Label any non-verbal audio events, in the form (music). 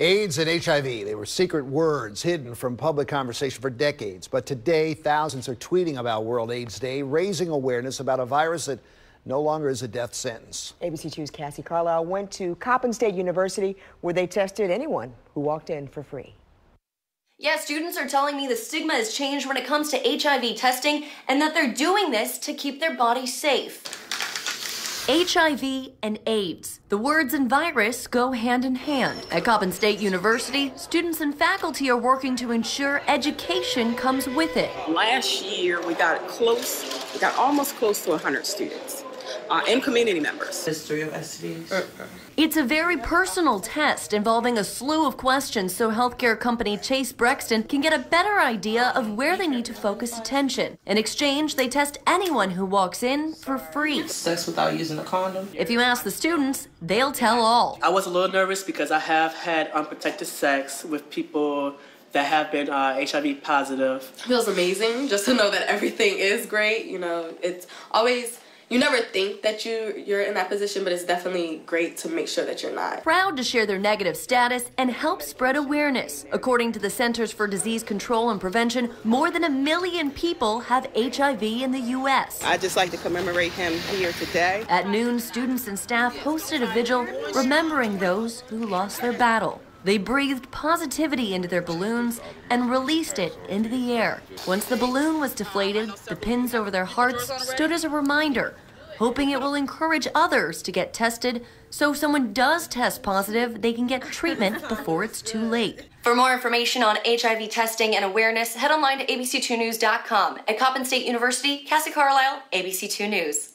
AIDS and HIV, they were secret words hidden from public conversation for decades. But today, thousands are tweeting about World AIDS Day, raising awareness about a virus that no longer is a death sentence. ABC 2's Cassie Carlisle went to Coppin State University where they tested anyone who walked in for free. Yeah, students are telling me the stigma has changed when it comes to HIV testing and that they're doing this to keep their bodies safe. HIV and AIDS. The words and virus go hand in hand. At Coppin State University, students and faculty are working to ensure education comes with it. Last year, we got close, we got almost close to 100 students uh, and community members. History of STDs. Uh, uh. It's a very personal test involving a slew of questions so healthcare company Chase Brexton can get a better idea of where they need to focus attention. In exchange, they test anyone who walks in for free. Sex without using a condom. If you ask the students, they'll tell all. I was a little nervous because I have had unprotected sex with people that have been uh, HIV positive. It feels amazing just to know that everything is great. You know, it's always you never think that you you're in that position, but it's definitely great to make sure that you're not. Proud to share their negative status and help spread awareness. According to the Centers for Disease Control and Prevention, more than a million people have HIV in the U.S. I just like to commemorate him here today. At noon, students and staff hosted a vigil remembering those who lost their battle. They breathed positivity into their balloons and released it into the air. Once the balloon was deflated, the pins over their hearts stood as a reminder, hoping it will encourage others to get tested so if someone does test positive, they can get treatment (laughs) before it's too late. For more information on HIV testing and awareness, head online to abc2news.com. At Coppin State University, Cassie Carlisle, ABC2 News.